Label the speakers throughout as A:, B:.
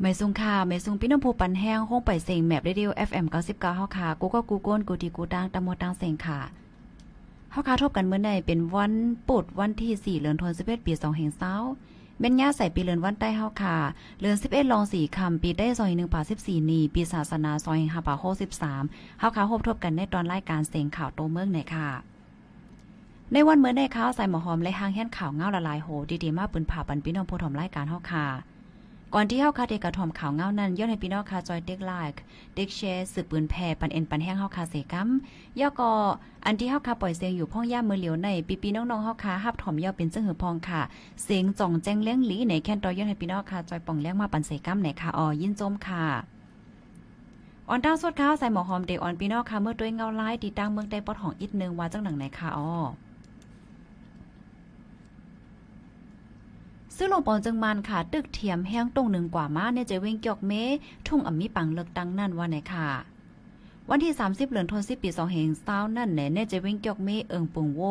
A: ไม่ซุงค่ะไม่ซุงพี่น้องผู้ปันแห้งห้องไปเสียงแมปเรดิโอ FM 99เฮาค่ะกูก็กูโก้นกูดีกูดังตะมดดังเสียงค่ะเฮาค่ะทบกันเมื่อใดเป็นวันปุดวันที่ 4เดือนธันวาคมปี2020แม่นย่าใส่ปีเลือนวันใต้เฮาค่ะ เลือน11ลอง4คำปีได้ซอย1ป่า14นีปีศาสนาซอย5ป่า63เฮาค่ะพบทบกันในตอนรายการเสียงข่าวโตเมืองไหนค่ะในวันเมื่อในข้าวใส่หมอหอมและหางแห่นข่าวเงาละลายโหดีๆมาปืนผ่าปันพี่น้องผู้ถมรายการเฮาค่ะ ก่อนที่เฮาคาเดกระถ่อมข่าวเงานั้นย้อนให้พี่น้องคาจอยเด็กไลค์เด็กแชร์สืบปืนแพ่ปันเอ็นปันแห้งเฮาคาเสกัมย่อก็อันที่เฮาคาปล่อยเสียงอยู่พ่องย่ามือเหลียวในปีปีน้องๆเฮาคาฮับถ่อมย่อเป็นซึ่งหือพองค่ะ เสียงจ่องแจ้งเลี้ยงหลีในแค่นตอยย้อนให้พี่น้องคาจอยป่องเลี้ยงมาปันเสกัมไหนค่ะอ๋อยินจมค่ะออนดาวสดข้าวใส่หมอหอมเด็กออนพี่น้องค่ะเมื่อด้วยเงาไล่ตีตั้งเมืองใต้ปอดของอีกนึงว่าจังหนังไหนค่ะอ๋อ ซึ่งหลวงปอนจึงมันค่ะ ตึกเทียมแห้งตรงหนึ่งกว่ามาเนี่ยจะเว้งเกี่ยกเม ทุ่งอ่ำมีปังเลิกตังนั่นว่าไหนค่ะวันที่ 30 เหลือนธันวาคมปี2เหงเศร้านั่นแหน่เนี่ยจะเว้งเกียกเมเอิงปุงโว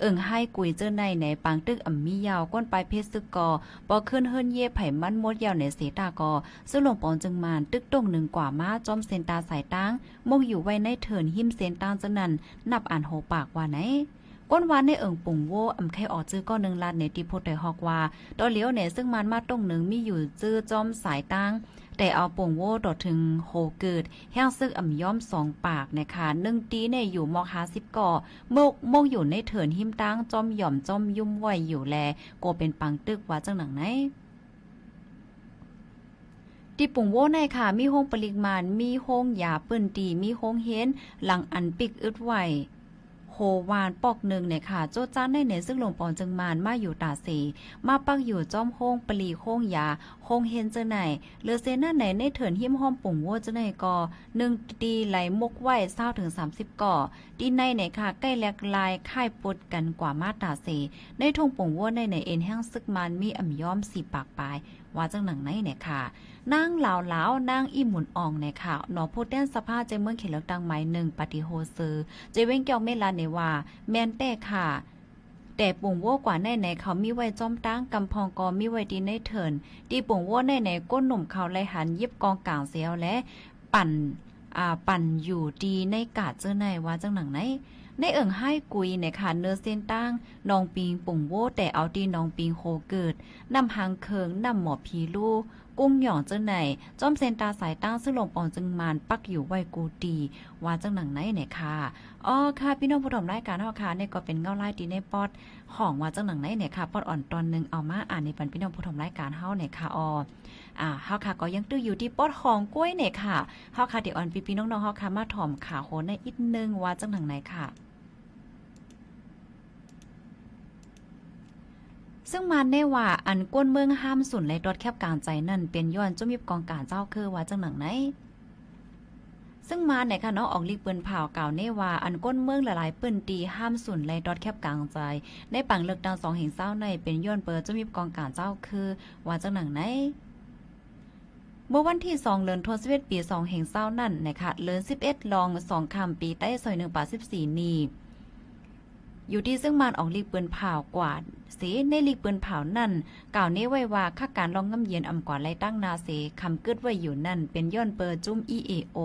A: เอิงให้กุยเจอในไหนปังตึกอ่ำมียาวก้นปลายเพชรซึกกอปอขึ้นเฮิรนเย่ไผ่มันมดยาวในเสตากอ ซึ่งหลวงปอนจึงมันตึกตรงหนึ่งกว่ามาจอมเซนตาสายตั้งมกอยู่ไว้ในเถินหิมเซนตางจังนั้นนับอ่านโหปากว่าไหน ก้นวานในเอิงปุ่งโวอำไข่ออกจื้อก็หนึ่งลาดในติโพดได้ฮอกว่าตอเลี้ยวเนี่ยซึ่งมันมาตรงหนึ่งมีอยู่จื้อจอมสายตั้งแต่เอาป่งโวดอถึงโหเกิดแห้งซึกอ่ำย้อมสองปากนะคะหนึ่งตีเนี่ยอยู่มอคาสิบก่อโมกโมกอยู่ในเถินหิมตั้งจอมหย่อมจอมยุ่มไหวอยู่แลโกเป็นปังตึกว่าจังหนังไหนที่ปุ่งโวในค่ะ มีห้องปริมาณมีห้องยาปืนตีมีห้องเฮนหลังอันปิกอึดไหว โควานปอกหนึ่งเนี่ยค่ะ โจจ้านในเนซึ่งหลวงปอนจึงมานมาอยู่ตาสี มาปักอยู่จอมโค้งปลีโค้งยาโค้งเฮนเจอไหนเลือเซน่าไหนในเถินหิมห้อมปุ่งโวเจะไหนก่อหนึ่งตีไหลมกไหวเศร้าถึง30ก่อดีในไหนค่ะ ใกล้แหลกลายค่ายปดกันกว่ามาตาสีในทงปุ่งโวในไหนเอ็นแห้งซึกมันมีอ่ำย้อมสีปากปลายว่าจังหนังไหนเนี่ยค่ะ นางเหล่าเหลานางอีหมุนอ่องในข่าวหนอพูดแต้นสภาพใจเมืองเขตเลือกตั้งหมายหนึ่งปฏิโฮซือเจเว้งเกี่ยวเมลาในว่า แมนแต่ค่ะแต่ปุ่งโวัวกว่าในไหนเขามีไว้จอมตั้งกำพองกอมีไว้ดีในเถินดีปุ่งโวัวในไหนก้นหนุ่มเขาไลหันยิบกองกลางเสียวและ ปั่นอ่าปั่นอยู่ดีในกาดเจอในว่าจังหนังไหนในเอิงให้กุยในค่ะเนื้อเส้นตั้งนองปิงปุ่งโวแต่เอาดีนองปิงโคเกิดนำหางเคิงนำหมอพีลู กุ้งหย่องเจ้าไหนจอมเซนตาสายตั้งซึ่งลงปองจึงมานปักอยู่ไว้กูดีว่าจังหนังไหนเนี่ยค่ะอ๋อค่ะพี่น้องผู้ชมรายการเฮาค่ะเนี่ยก็เป็นเงาไล่ดีในปอดของว่าจังหนังไหนเนี่ยค่ะปอดอ่อนตอนนึงเอามาอ่านในปันพี่น้องผู้ชมรายการเฮาเนี่ยค่ะอ๋ออ่าเฮาค่ะก็ยังตื้ออยู่ที่ปอดของกล้วยเนี่ยค่ะเฮาค่ะเดี๋ยวอ่อนพี่ๆน้องๆเฮาค่ะมาถ่อมขาโหนในอีกนึงว่าจังหนังไหนค่ะ ซึ่งมันได้ว่าอันก้นเมืองห้ามสุนในรถแคบกลางใจนั่นเป็นย้อนจุมีกองการเจ้าคือว่าจังหนังไหนซึ่งมาในค่ะเนาะออกลีกปืนเผาเก่าเนว่าอันก้นเมืองหลายๆปืนตีห้ามสุนในรถแคบกลางใจ ในปังเลือกดังสองแห่งเศร้าในเป็นย้อนเปิดจุมีกองการเจ้าคือ ว่าจังหนังไหนเมื่อวันที่2เดือนธันวาคมปี2แห่งเศร้านั่นนะคะเลือน11ลอง2คำปีใต้ซอย1ป่า14นี อยู่ที่ซึ่งมันออกลีกปืนเผากว่าสีในลีกปืนเผานั่นกล่าวเน้ไว้ว่าค่าการลองงำเย็นอำกว่าไรตั้งนาเสคำกึดไว้อยู่นั่นเป็นย้อนเปิดจุ้ม EAO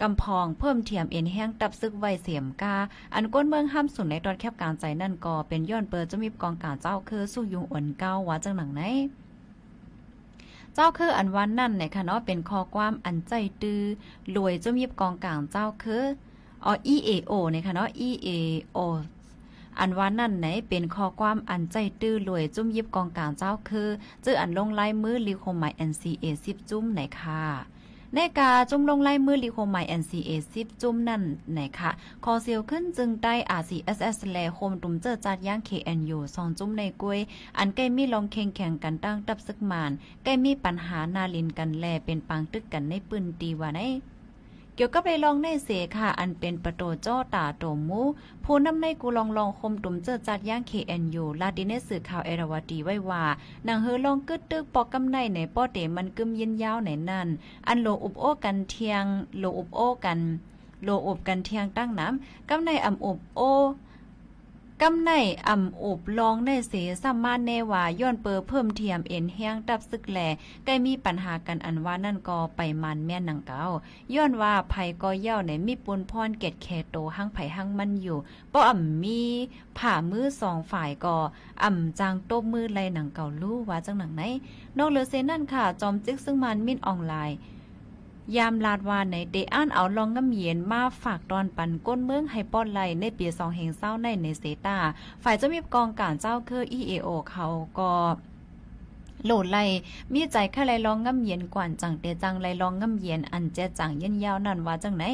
A: กำพองเพิ่มเทียมเอ็นแห้งตับซึกไวเสียมกา อันก้นเมืองห้ามสุนในตอนแคบการใจนั่นก็เป็นย้อนเปิดจะมีกองการเจ้าคือสู้ยุงอ่นเก้าว่าจังหนังไหน เจ้าคืออันวันนั่นในค่ะเป็นข้อความอันใจตื้อรวยจะมีกองกลางเจ้าคือ อ๋อ EAO เนี่ยค่ะเนาะ EAO อันว่านั่นไหนเป็นข้อความอันใจตื้อรวยจุ้มยิบกองกลางเจ้าคือจื้ออันลงลายมือลีโคมาย NCA 10จุ้มไหนค่ะในกาจุ่มลงไล่มือลีโคมหมาย NCA 10จุ่มนั่นไหนค่ะคอเซียวขึ้นจึงได้ RCSS แลโคมตุ่มเจอจัดย่าง KNU สองจุ่มในกล้วย อันใกล้มีลองแข่งแข่งกันตั้งตับซึกมานใกล้มีปัญหานาลินกันแลเป็นปางตึกกันในปืนตีว่าไหน เกี่ยวกับในลองในเสค่ะ อันเป็นประโตจ้อตาโตมูผู้นำในกูลองลองคมตุ่มเจอจัดย่าง KNU ลาดินเนสื่อข่าวเอราวตีไว้ว่านางเฮอลองกึดตึกปอกกำในในป้อเตมันกึมยินยาวไหนนั่น อันโลอุบโอกันเทียงโลอุบโอกันโลอบกันเทียงตั้งน้ำกำในอำอบโอ กำในอ่ำอบลองในเสสัมมาแนว่าย้อนเปอเพิ่มเทียมเอ็นแห้งดับซึกแหล่ใกล้มีปัญหากันอันว่านั่นก็ไปมันแม่นหนังเก่าย้อนว่าภัยก็เย่าในมีปุนพรเกตแคโตหั่งไผหั่งมันอยู่ป้ออ่ำมีผ่ามือสองฝ่ายก็อ่ำจางตบมือไลหนังเก่ารู้ว่าจังหนังไหนนอกเหลือเซนั่นค่ะ จอมจึกซึ่งมันมินออนไลน์ ยามลาดวานในเดอ้านเอาลองงำเย็นมาฝากตอนปันก้นเมืองให้ป้อนไลในปีสองแห่งเศร้าในในเซตาฝ่ายเจ้ามีกองการเจ้าคือ EAO เขาก็โหลดไลมีใจแค่ไรลองงำเย็นกว่านจังเตจังไรลองงำเย็นอันเจจังเย็นยาวนั่นว่าจังไหน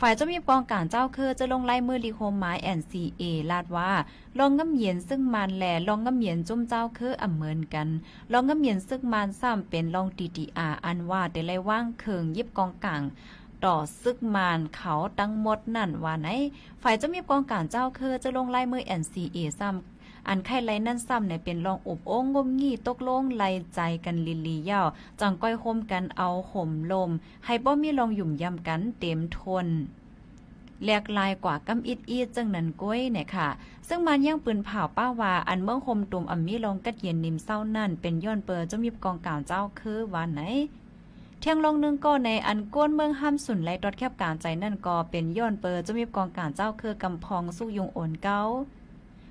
A: ฝ่ายเจ้ามีกองการเจ้าคือจะลงไล่มือลีโฮมไม้ NCA ลาดว่า ลองง้ำเย็นซึ่งมันแหล่ลองง้ำเย็นจุ่มเจ้าคืออ่ำเหมือนกัน ลองง้ำเย็นซึ่งมันซ้ำเป็นลองดีดีอาอันว่าแต่ไรว่างเคืองยิบกองกลางต่อซึกมานเขาตั้งหมดนั่นว่าไหน ฝ่ายจะมีกองการเจ้าคือจะลงไล่มือ NCA ซ้ำ อันไข่ไรนั่นซ้ำเนี่ยเป็นรองอบโอ้งงมงี้ตกลงไล่ใจกันลิลีเย่าจังก้อยโฮมกันเอาห่มลม ให้บ่มีลองหยุ่มยำกันเต็มทนแหลกลายกว่ากำอิดอีจังนั้นก้อยเนี่ยค่ะ ซึ่งมันยังปืนเผาป้าวาอันเมืองคมตุ่มอัมมีลงกัดเย็นนิมเศร้านั่น เป็นย้อนเปิดจะมีกองกาวเจ้าคือวันไหน เที่ยงลงนึงก็ในอันก้นเมืองห้ามสุนไลตอดแคบการใจนั่นก็เป็นย้อนเปิดจะมีกองการเจ้าคือกำพองสู้ยุงโอนเก้า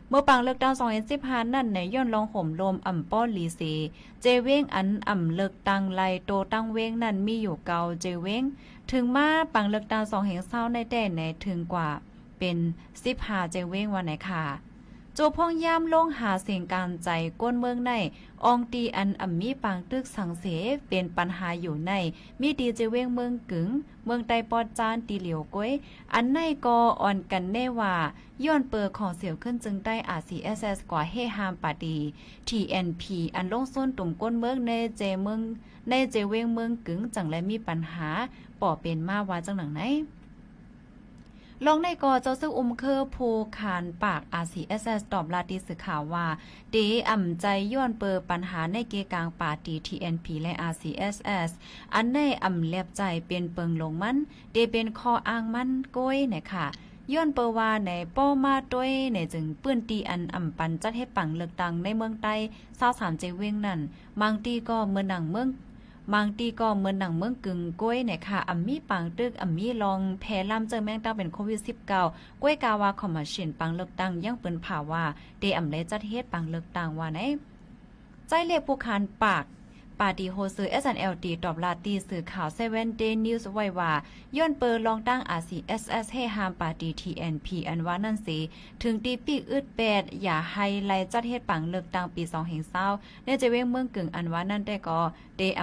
A: เมื่อปังเลิกดาวสองเอ็นสิบห้านั่นในย้อนลองห่มลมอ่ำป้อลีเซ เจเว้งอันอ่ำเลิกตั้งไลโตตั้งเว้งนั่นมีอยู่เกาเจเว้ง ถึงมาปังเลิกดาวสองแห่งเศร้าในแต่ในถึงกว่าเป็นสิบหาเจเว้งวันไหนค่ะ จพ่องย่ำลงหาเสียงการใจก้นเมืองในอองตีอันอ่ำมีปังตึกสังเสเป็นปัญหาอยู่ใน มีดีเจเวงเมืองกึ๋งเมืองไตปอดจานตีเหลียวก้อยอันในก็อ่อนกันแน่ว่าย้อนเปิดของเสียวขึ้นจึงได้ RCSS กว่าเฮฮามปาดี TNP อันลงส้นตุ่มก้นเมืองในเจเมืองในเจเวงเมืองกึ๋งจังและมีปัญหาป่อเป็นมาว่าจังหนังไหน ลองในกอเจ้าซึ่งอุ้มเคอโพคานปาก RCSS ตอบลาดีสื่อข่าวว่าเดอ่ำใจย้อนเปิดปัญหาในเกกลางป่าตี TNP และ RCSS อันในอ่ำแลบใจเป็นเปิงลงมันเดเป็นคออ้างมันก้อยนะค่ะย้อนเปว่าในป้อมาด้วยในจึงปื้นตีอันอ่ำปันจัดให้ปังเลือกตังในเมืองใต้เศร้าสามเจเวงนั่นบางตีก็เมืองหนังเมือง บางตีก็เหมือนหนังเมืองกึ่งก้วยเนี่ยค่ะอัมมี่ปังตึกอัมมี่ลองแพร่ล่ำเจอแมงต้าเป็นโควิด 19 ก้วยกาวาคอมมาชินปังเลิกตังยังเปิ้นผ่าว่าเดอำเลจัดเฮ็ดปังเลิกตังว่าไหนใจเล็บผู้คานปากปาดีโฮซือ SNLD ตอบลาตีสื่อข่าว7 Day News ไว้ว่า ย้อนเปิดลองตั้ง RCSS ให้หามปาดี TNP อันว่านั่นสิถึงตีปีอึดแปดอย่าให้ไลจัดเฮ็ดปังเลิกตังปี2แห่งเศร้าเนื่อจะเว้งเมืองกึ่งอันว่านั่นได้ก็เดอ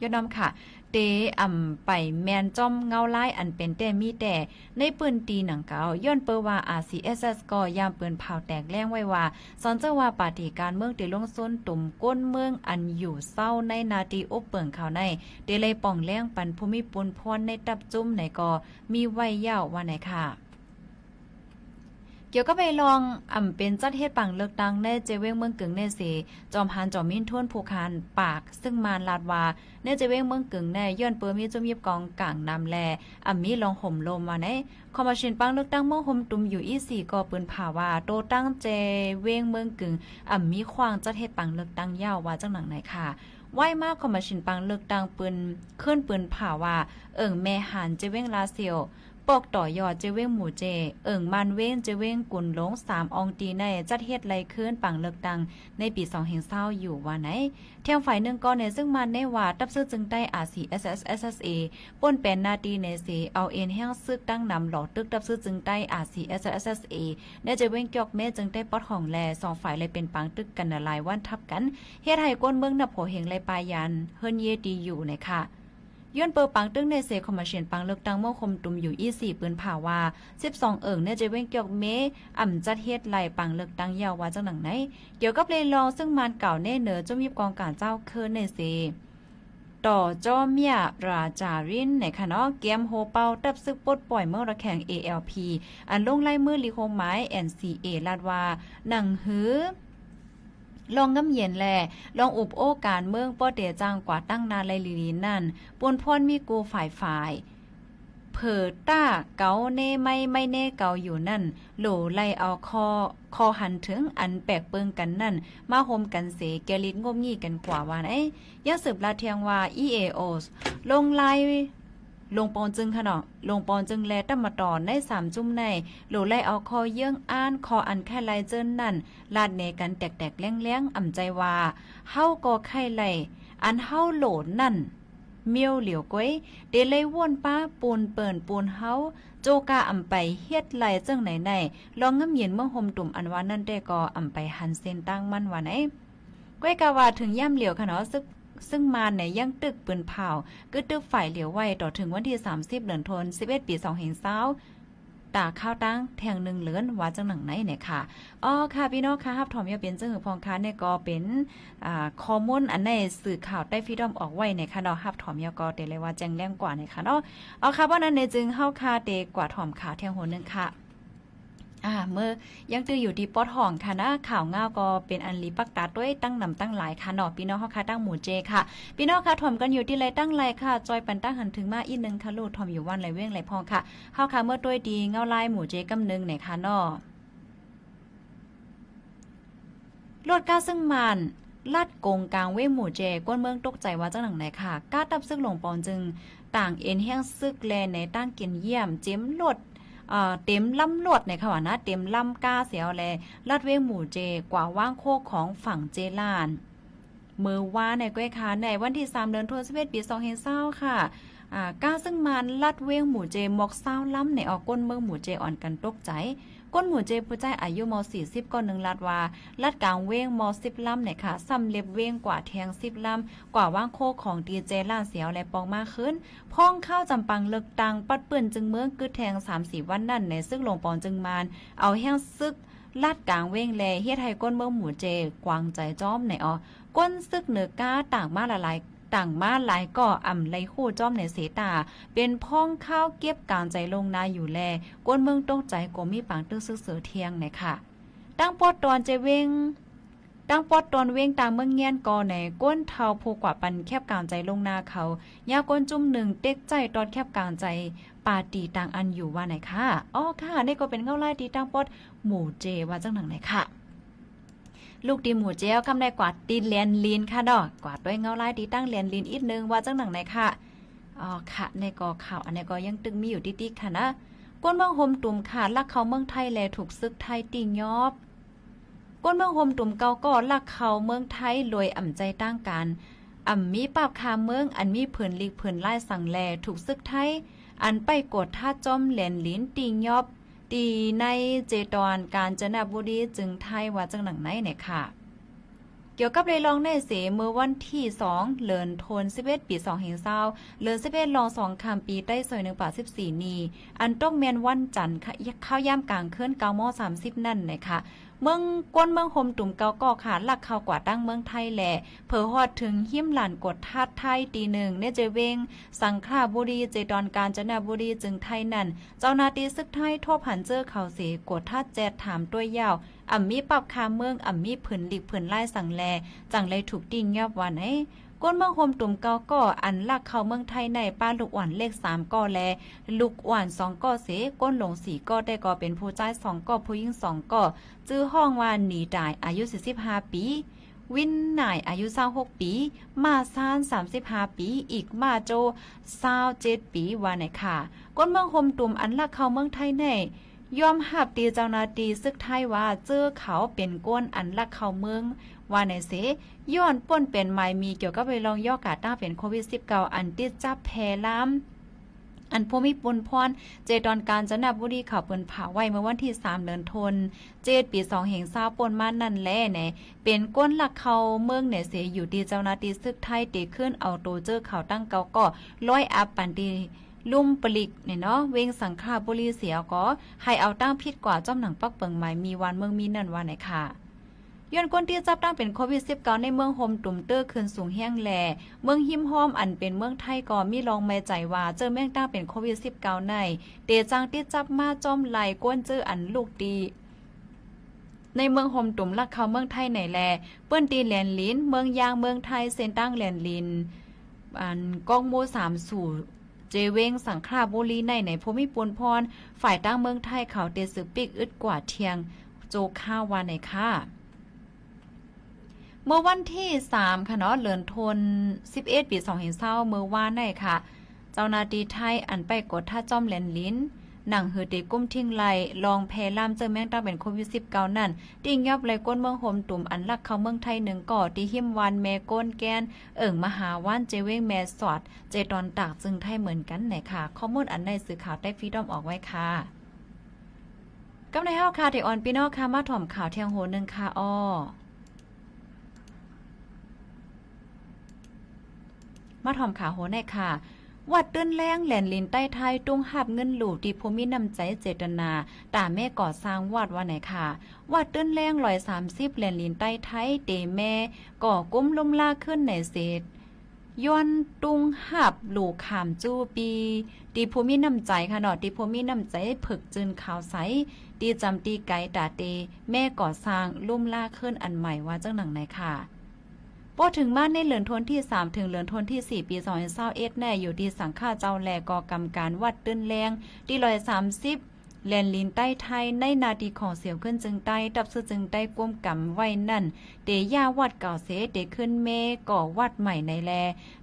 A: ยอดนำค่ะ เตอ่ำไปแมนจอมเงาลายอันเป็นแต่มีแต่ ในปืนตีหนังเกาย้อนเปว่า RCSS ก็ยามปืนเผาแตกแรงไว้ว่าสอนเจ้าว่าปาฏิการเมืองเตลงซ้นตุ่มก้นเมืองอันอยู่เศร้าในนาทีอบเปิงข่าวในเดเลยป่องแรงปันภูมิปุนพรในตับจุ้มในก็มีไว้ยาวว่าไหนค่ะ กี่ยวก็ไปลองอ่ำเป็นจัดเฮ็ดปังเลือกตั้งในเจเวงเมืองกึ่งในเสจอมพานจอมมินท่วนผู้คานปาก ซึ่งมานลาดวาในเจเวงเมืองกึ่งในย้อนเปิมีจุมยิบกองกลางนำแลอ่ำมีลองห่มลมมาในคอมมาชินปังเลือกตั้งเมืองห่มตุมอยู่อีสี่ก็ปืนผ่าว่าโตตั้งเจเวงเมืองกึ่งอ่ำมีควางจัดเฮ็ดปังเลือกตั้งยาวว่าจังหนังไหนค่ะไหวมากคอมมาชินปังเลือกตั้งปืนขึ้นปืนผ่าว่าเอิ่งแม่หันเจเวงลาเซียว ปอกต่อยอดเจเว้งหมู่เจ เอิ่งมันเว้งเจเว้งกุนหลงสามองตีในจัดเฮ็ดไรคืนปังเลิกตัง ในปี2แห่งเศร้าอยู่ว่าไหนเที่ยงฝ่ายหนึ่งก็ในซึ่งมันในว่าตับซื้อจึงได้อาซีเอสเอสเอสเอสเอป่นเป็นนาตีในสีเอาเอ็นแห้งซึกตั้งนำหลอดตึกตับซื้อจึงได้อาซีเอสเอสเอสเอในเจเว้งเกอกเมจึงได้ปอดของแลสองฝ่ายเลยเป็นปังตึกกันละลายวันทับกันเฮ็ดให้ก้นเมืองนับโหเฮงไรปายันเฮิรนเยดีอยู่ในค่ะ ย้อนเปิดปังตึ้งในเซคอมมาเชียนปังเลือกตั้งเมื่อคมตุมอยู่อีสี่ปืนผ่าว่า 12 เอิงเนี่ยจะเว้งเกี่ยวเมอ่ำจัดเฮ็ดไหลปังเลือกตั้งยาวว่าจังหนังไหน เกี่ยวกับเลยลองซึ่งมันเก่าแน่เหนือจมยิบกองการเจ้าเคินในเซต่อจอมเมียราจารินในคะเนาะเกมโฮเปาตับซึกปดปล่อยเมื่อระแข่ง ALP อันลงไล่มือลีโฮไม้ NCA ลาดว่าหนังหือ ลองน้ำเย็นแล ลองอุบโอการเมืองป้อเตียจางกว่าตั้งนานไลลีลีนั่นปนพรมีกูฝ่ายฝ่ายเผอต้าเกาเน่ไม่ไม่เน่เกาอยู่นั่น โหลไล่เอาคอ คอหันถึงอันแปลกเปิงกันนั่น มาโฮมกันเสแกลิดงมงี้กันกว่าว่าไอ้ยาสืบลาเทียงว่า EAOs ลงไล่ ลงปอนจึงค่ะเนาะลงปอนจึงแลตั้มาตอในสามจุ่มในโหลไล่เอาคอเยื่องอ่านคออันแค่ไล่เจิ้นนั่นลาดเนกันแตกๆแล้งๆอ่ำใจว่าเฮาก็ไข่ไล่อันเฮาโหลนั่นเมียวเหลียวก้อยเดเลยว่นป้าปูนเปิ่นปูนเฮาโจกาอ่ำไปเฮ็ดไหลจังไหนไหนลองง้ำเย็นเมื่อห่มตุ่มอันว่านั่นได้ก็อ่ำไปหันเส้นตั้งมั่นว่าไหนก้อยกะว่าถึงย่ำเหลียวค่ะเนาะซึก ซึ่งมาเนี่ยยังตึกปืนเผาก็ตึกฝ่ายเหลียวไว้ต่อถึงวันที่ 30 เดือนธันวาคม11 ปี2เห็นเศร้าตาข้าวตั้งแทงหนึ่งเหลือนว่าจังหนังไหนเนี่ยค่ะอ๋อค่ะพี่น้องค่ะฮับถอมยาเป็นเจังหือพองค้าเนี่ยก็เป็นอ่าข้อมูลอันในสื่อข่าวได้ฟีดอมออกไว้เนี่ยค่ะเนาะฮับถอมยาก็เตเลยว่าแจ้งแรงกว่าเนี่ยค่ะเนาะอ๋อค่ะเพราะนั้นเนี่ยจึงเฮาคาเตกว่าถอมข่าวเที่ยงโหนึงค่ะ อ่าเมื่อยังตื้ออยู่ที่ปอดห้องค่ะนะข่าวเงาก็เป็นอันลีปักตาด้วยตั้งนำตั้งหลายค่ะเนาะพี่น้องเฮาค่ะตั้งหมู่เจค่ะพี่น้องค่ะถ่อมกันอยู่ที่ไรตั้งไรค่ะจอยปันตั้งหันถึงมาอีกนึงค่ะลูกถ่อมอยู่วันไรเว้งไรพองค่ะเฮาค่ะเมื่อด้วยดีเงาลายหมู่เจกำนึงเนี่ยค่ะนาะรถก้าซึ่งมันลาดกงกลางเว้หมู่เจก้นเมืองตกใจว่าจังหนังไหนค่ะก้าตับซึ่งหลงปอนจึง ต่างเอ็นแห้งซึกแลในตั้งกินเยี่ยมเจิ้มรถ เต็มลำลวดในค่ะว่านะเต็มลำก้าเสียวแลลาดเวงหมู่เจกว่าว่างโคกของฝั่งเจลานเมื่อว่าในก้อยคาในวันที่3เดือนธันวาคมปี2020ค่ะอ่าก้าซึ่งมันลัดเวงหมู่เจมอกเศร้าล้ำในออกก้นเมืองหมู่เจอ่อนกันตกใจ ก้นหมู่เจผู้ใจอายุม 40 ก็หนึ่งลัดว่าลัดกลางเว้งม 10 ลำเนี่ยค่ะซ้ำเล็บเว้งกว่าแทง10ลำกว่าว่างโคของดีเจล่าเสียวและปองมากขึ้น พ้องข้าวจำปังเลิกตังปัดเปื้อนจึงเมืองกึดแทง3-4วันนั่นในซึ่งหลวงปอนจึงมาน เอาแห้งซึกลาดกลางเว้งแลเฮ็ดให้ก้นเมืองหมู่เจ กวางใจจ้อมในออก้นซึกเหนือก้าต่างมาละลาย ต่างมาหลายก่ออ่ำไลคู่จ้อมในเสตา เป็นพ้องข้าวเก็บการใจลงนาอยู่แลก้นเมืองตกใจกมีปางตึกซึกเสือเทียงเนี่ยค่ะ ตั้งปอดตอนเจเวงตั้งปอดตอนเว้งตามเมืองเงียนกอในก้นเทาผูกว่าปันแคบกลางใจลงนาเขายาก้นจุ่มหนึ่งเต็กใจตอนแคบกลางใจปาตีต่างอันอยู่ว่าไหนค่ะอ๋อค่ะนี่ก็เป็นเงาไล่ตีตั้งปอดหมู่เจว่าจังหนังไหนค่ะ ลูกดีหมูเจียวคำได้กวาดตีเลียนลีนค่ะดอกกวาดด้วยเงาลายตีตั้งเลียนลีนอีกนึงว่าจังหนังไหนค่ะอ๋อค่ะในกอข่าวอันนี้ก็ยังตึงมีอยู่ติ๊กๆค่ะนะก้นเมืองโฮมตุ่มขาดลักเขาเมืองไทยแลถูกซึกไทยติงยอบก้นเมืองโฮมตุ่มเกาก็ลักเขาเมืองไทยรวยอ่ำใจตั้งการอ่ำมีปราบคาเมืองอันมีเผินลีกเผินไล่สั่งแลถูกซึกไทยอันไปกดท่าจอมเหลนลิ้นติงยอบ ตีในเจตอนการจนบุรีจึงไทยว่าจังหนังไหนเนี่ยค่ะ เกี่ยวกับเลยลองในเสเมื่อวันที่ 2เลินโทน11ปี2เฮงเศร้าเลิน11ลอง2คำปีได้ซอย1ป่า14 นี อันต้องเมนวันจันทร์เข้าย่ามกลางเคลื่อน9โมง30 นั่นนะคะ เมืองก้นเมืองโฮมตุ่มเกาก่อขาหลักเข้ากว่าตั้งเมืองไทยแหละเผอฮอดถึงหิมหลานกดทัดไทยตีหนึ่งเนเจเวงสังขาบุรีเจดอนการจนบุรีจึงไทยนั่น เจ้านาตีซึกไทยทบหันเจอเขาเสีกดทัดแจดถามตัวยาวอ่ำมีปรับคาเมืองอ่ำมีผืนหลีกผืนไล่สั่งแล จังเลยถูกดิ่งยับวันไอ้ ก้นเมืองโฮมตุ่มเกาก่ออันลักเข้าเมืองไทยในป้าลูกอ่อนเลขสามก่อแล ลูกอ่อนสองก่อเสก้นหลงสี่ก่อได้ก่อเป็นผู้ใจสองก่อผู้ยิ่งสองก่อจื้อห้องว่าหนีตายอายุ45ปีวินนายอายุ26ปี มาซาน 35 ปี อีกมาโจ27ปีว่าไหนค่ะ ก้นเมืองโฮมตุ่มอันลักเข้าเมืองไทยใน ยอมหับตีเจ้านาตีซึกไทยว่าเจอเขาเป็นก้นอันลักเข้าเมือง ว่าในเสย้อนป่นเป็นไม้มีเกี่ยวกับไปลองย่อกาต้าเป็นโควิด 19 อันติดจับแพล้ำอันผู้มีปุนพรเจดอนการจนบุรีข่าวเปิ้นผ่าไว้เมื่อวันที่ 3 เดือนธันเจดปี2แห่งซาปนมานั่นแลแน่เป็นก้นหลักเขาเมืองเนี่ยเสอยู่ดีเจ้านาที่ซึกไทยตีขึ้นเอาโตเจอข่าตั้งเกาก็ร้อยอัพปันดี ลุ่มปลิกเนี่ยเนาะเวงสังขาบุรีเสียก็ให้เอาตั้งพิษกว่าจ้อมหนังปักเปิงหมายมีวันเมืองมีนั่นวันไหนค่ะย้อนก้นที่จับตั้งเป็นโควิด 19 ในเมืองโฮมตุ่มเตอร์ขึ้นสูงแห้งแล เมืองหิมห้อมอันเป็นเมืองไทยก็มีรองไม่ใจว่าเจอแม่งตั้งเป็นโควิด 19 ใน เตจังที่จับมาจอมไหลก้นเจออันลูกดีในเมืองโฮมตุ่มลักเขาเมืองไทยไหนแล เปิ้นตีแหลนลิน เมืองยางเมืองไทยเซนตั้งแหลนลินอันกองโมสามสู่ เจเวงสังขาบุรีในในภูมิปุนพร ฝ่ายตั้งเมืองไทยเขาเตสือปิกอึดกว่าเทียง โจข้าววันในค่ะเมื่อวันที่ 3 ค่ะเนาะเลือนทน 11 ปี2เห็นเศร้าเมื่อวานในค่ะ เจ้านาตีไทยอันไปกดท่าจอมแลนลิ้น หนังหือตีก้มทิ้งไหลลองแพล่ามเจอแมงตั้งเป็นโควิด19นั่นติ่งยับไหลก้นเมืองโฮมตุ่มอันลักเข้าเมืองไทยหนึ่งก่อที่หิมวันแม่ก้นแกน เอิ่งมหาว่านเจเวงแม่สอด เจตอนตากจึงไทยเหมือนกันไหนค่ะ ข้อมูลอันในสื่อข่าวได้ฟรีดอมออกไว้ค่ะกำในเฮาค่ะที่ออนพี่น้องค่ะมาถ่อมข่าวเที่ยงโหนึงค่ะอ้อมาถ่อมข่าวโหในค่ะ วัดเตื้นแรงแหลนลินใต้ไทยตุ้งหับเงินหลู่ที่ภูมินำใจเจตนาตาแม่ก่อสร้างวัดว่าไหนค่ะวัดเตื้นแรงลอยสามสิบแหลนลินใต้ไทยเตแม่ก่อกุ้มลุ่มล่าขึ้นในเศษย้อนตุงหับหลูขามจูปีตีภูมินำใจค่ะเนาะตีภูมินำใจผึกจืนข่าวใสตีจำตีไกตาเตแม่ก่อสร้างลุ่มล่าขึ้นอันใหม่ว่าจังหนังไหนค่ะ พอถึงมาในเหลือนทนที่ 3 ถึงเหลือนทนที่ 4 ปี2021แน่อยู่ที่สังฆาเจ้าแลกอกรรมการวัดตื้นแรงที่130แลนลินใต้ไทยในนาทีของเสียวขึ้นจึงใต้ดับซื้อจึงใต้กวมกำไว้นั่น เตย่าวัดเก่าเสเตขึ้นเมก่อวัดใหม่ในแล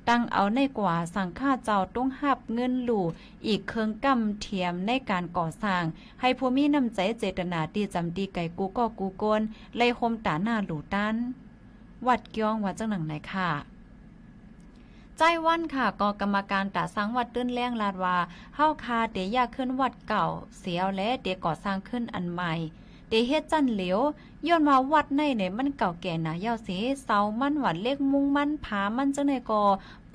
A: ตั้งเอาในกว่าสังฆาเจ้าต้องหับเงินหลู่อีกเครื่องกำเทียมในการก่อสร้าง ให้ผู้มีน้ำใจเจตนาที่จำดีไก่กูก็กูกนเลยคมตาหน้าหลู่ตัน วัดเกียงวัดจังหนังไหนค่ะใจวันค่ะกอกรรมการตาสร้างวัดตื้นแรงลาดว่าเฮาคาเตยากขึ้นวัดเก่า เสียวและเตก่อสร้างขึ้นอันใหม่เตเฮ็ดจันเหลียวย้อนว่าวัดในเนี่ยมันเก่าแก่หนายาเสเสามันวัดเล็กมุงมันผามันจังในกอ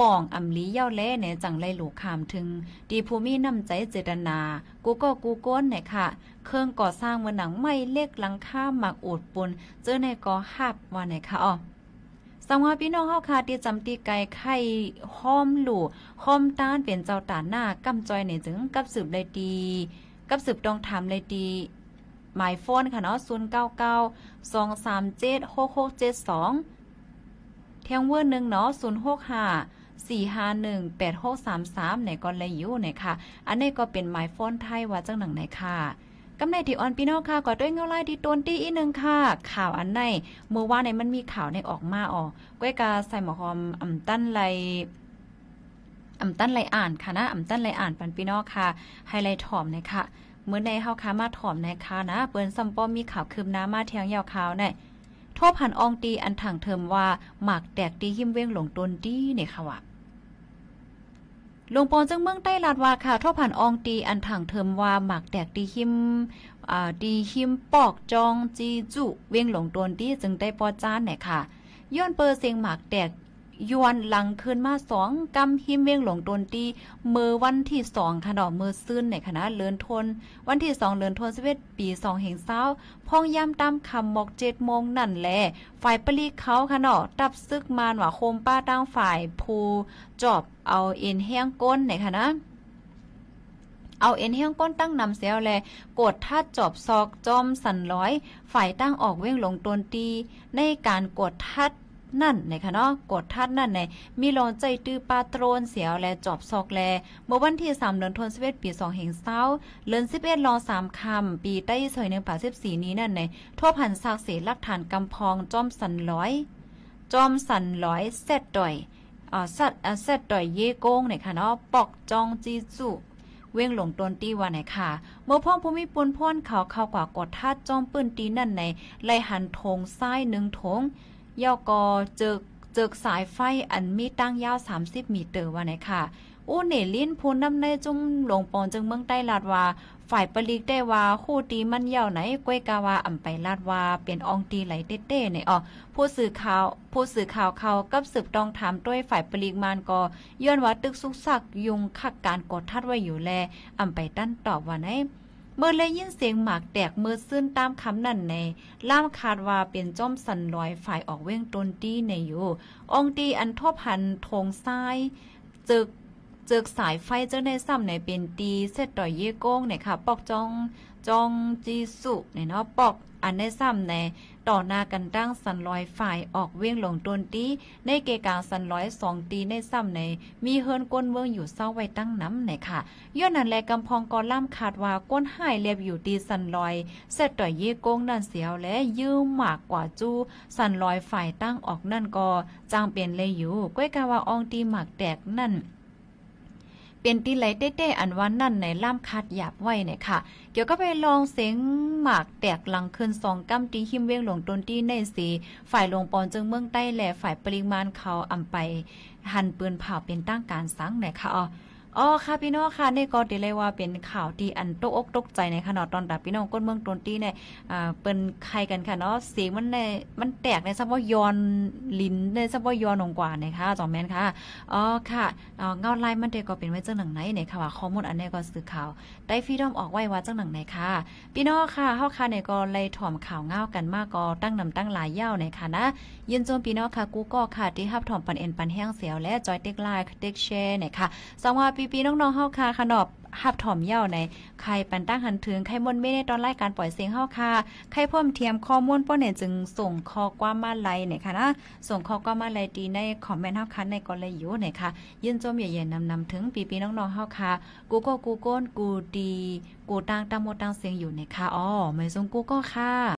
A: ป่องอำลีเย้าแลเนี่ยจังไรหลูขามถึงดีภูมินำใจเจตนา กูก็กูก้นเนี่ยค่ะ เครื่องก่อสร้างเมืองหนังไม่เล็กหลังคาหมักอูดปุนเจอในกอหับว่าไหนค่ะอ๋อ สังวาพี่น้องเฮาค่ะที่จำตีไก่ไข่ห้อมหลู่ห้อมต้านเป็นเจ้าตาหน้ากำจอยเนี่ยจึงกับสืบเลยดีกับสืบต้องทำเลยดีหมายโฟนค่ะเนาะ099 237 6672เทียงเวอร์หนึ่งเนาะ065 451 8633ในก่อนเลยอยู่เนี่ยค่ะ อันนี้ก็เป็นหมายโฟนไทยว่าจังหนังไหนค่ะ กำในที่ออนพี่น้องค่ะก็ด้วยเงาไล่ที่ต้นที่อีนึงค่ะ ข่าวอันในเมื่อวานในมันมีข่าวในออกมาอ๋อก้อยกาใส่หมอหอมอ่ำตั้นไรอ่ำตั้นไรอ่านค่ะนะอ่ำตั้นไรอ่านปันพี่น้องค่ะไฮไลท์ถ่อมนะคะเมื่อในเฮาค้ามาถ่อมนะคะนะเปิ้นซัมป้อมมีข่าวคืบหน้ามาเทียงยาวขาวในทบหันอองตีอันถังเทิมว่าหมากแตกตีหิมเว้งหลงต้นดีเนี่ยค่ะว่า หลวงปอนจังเมืองใต้ลาดว่าค่ะท่อผ่านอองตีอันถังเทิมว่าหมักแตกดีหิมอ่าดีหิมปอกจองจีจุเวียงหลงตวนที่จึงได้ปอจานเนี่ยค่ะย้อนเปอร์เสียงหมักแตก ยวนหลังคืนมาสองกำหิมเวงหลงตนตีเมื่อวันที่สองค่ะดอมือซื่นในคณะเลือนทน วันที่สองเลือนทนสิเอ็ดปีสองเหงเศร้าพ้องย่ำตามคำหมอกเจ็ดโมงนั่นแหละฝ่ายปลีเขาค่ะเนาะตับซึกมานว่าโคมป้าตั้งฝ่ายภูจอบเอาเอ็นแห้งก้นในคณะเอาเอ็นเฮียงก้นตั้งนำเสียวแลกดทัดจอบซอกจอมสันร้อย ฝ่ายตั้งออกเว้งลงตนตี ในการกดทัด นั่นในคะเนาะกดทัดนั่นในมีลอนใจตื้อปาโตรนเสียวและจอบซอกแลเมื่อวันที่3เดือนธันวาคมปี2เฮงเศร้าเลือน11ลอ3คำปีใต้ซอย1ป่า14นี้นั่นในทั่วพันซักเสลักฐานกำพองจอมสันร้อยจอมสันร้อยเซตดอยอ่าสัตเซตดอยเยโกงในค่ะเนาะปอกจองจีจุเว้งหลงตนตีว่าไหนค่ะ เมื่อพ่อภูมิปุนพ่นเขาเข้ากว่ากดทัดจอมปืนตีนั่นในไลหันทงซ้ายหนึ่งทง ยอกอเจกเจิกสายไฟอันมีตั้งยาว 30 มีเตอร์ว่าไหนค่ะอู้เนลิ้นพูนน้ำในจุ้งหลงปอนจึงเมืองใต้ลาดว่า ฝ่ายปลีกได้ว่าคู่ตีมันเยาวไหนก้วยกาวาอ่ำไปลาดว่าเป็นอองตีไหลเต้ๆในอ๋อผู้สื่อข่าว ผู้สื่อข่าวเขากับสืบตองถามด้วยฝ่ายปลีกมานก็ย้อนว่าตึกสุกสักยุงคักการกดทัดไว้อยู่แลอ่ำไปตั้นตอบว่าไหน เมื่อเลยยินเสียงหมากแตกมือซึ้นตามคำนั่นในล่ามคาดว่าเป็นจ้อมสันลอยฝ่ายออกเว้งตนตีในอยู่องตีอันทบหันทงซ้ายจึกจึกสายไฟเจ้าในซ้ำในเป็นตีเซตต่อยเยโก้งเนี่ยค่ะ ปอกจองจองจีสุเนี่ยเนาะปอก อันในซ้ำในต่อหน้ากันตั้งสันลอยฝ่ายออกเวียงหลงตนตีในเกกางสันลอยสองตีในซ้ำในมีเฮิรนก้นเมืองอยู่เศร้าไว้ตั้งน้ำไหนค่ะย้อนนั้นแลกำพองกอล่ำขาดว่าก้นหายเรียบอยู่ตีสันลอยเสร็จต่อยเย่โกงนั่นเสียวและยืมหมากกว่าจู้สันลอยฝ่ายตั้งออกนั่นก็จางเปลี่ยนเลยอยู่ก้อยกาว่าอองตีหมากแตกนั่น เป็นตีไหลเต้ๆอันวันนั่นในล่ามคัดหยาบไว้เนี่ยค่ะ เกี่ยวก็ไปลองเสียงหมากแตกหลังคืนสองกัมตีหิมเวียงหลงตนตีในสีฝ่ายลงปอนจึงเมืองใต้แหล่ฝ่ายปริมาณเขาอำไปหันปืนเผาเป็นตั้งการสังเนี่ยค่ะอ๋อ อ๋อค่ะพี่น้องค่ะนี่ก็ดีเลยว่าเป็นข่าวที่อันตกอกตกใจในขณะตอนดับพี่น้องก้นเมืองตนตีเนี่ยอ่าเปิ้นใครกันค่ะเนาะเสียงมันในมันแตกในซับว่ายอนลิ้นในซับว่ายอนงกว่านี่ยค่ะจอมแมนค่ะอ๋อค่ะเอ่อเงาไล่มันเดก็เป็นไว้จังหนังไหนเนี่ยค่ะว่าข้อมูลอันนี้ก็สื่อข่าวได้ฟรีดอมออกไว้ว่าจังหนังไหนค่ะ พี่น้องค่ะเฮาค่ะเนี่ยก็เลยถ่อมข่าวเงากันมากก็ตั้งนำตั้งหลายยาวในค่ะนะยินโจมพี่น้องค่ะกูก็ค่ะที่ฮับถ่อมปันเอ็นปันแห้งเสียวและจอยเต็กไลน์เต็กแชร์เนี่ยค่ะสองว่าพี่ๆน้องๆเฮาค่ะขนอบหับถ่อมเย่าในใครปันตั้งหันถึงใครมนไม่ได้ตอนรายการปล่อยเสียงเฮาค่ะใครเพิ่มเทียมข้อมูลป้อเนี่ยจึงส่งข้อความมาไลเนี่ยค่ะนะส่งข้อความมาไลดีในคอมเมนต์เฮาค่ะในกรณีอยู่เนี่ยค่ะยินโจมเย็นๆนำๆถึงพี่ๆน้องๆเฮาค่ะกูก็กูโก้นกูดี กูตั้งตั้งหมดตั้งเสียงอยู่เนี่ยค่ะอ๋อไม่ทรงกูก็ค่ะ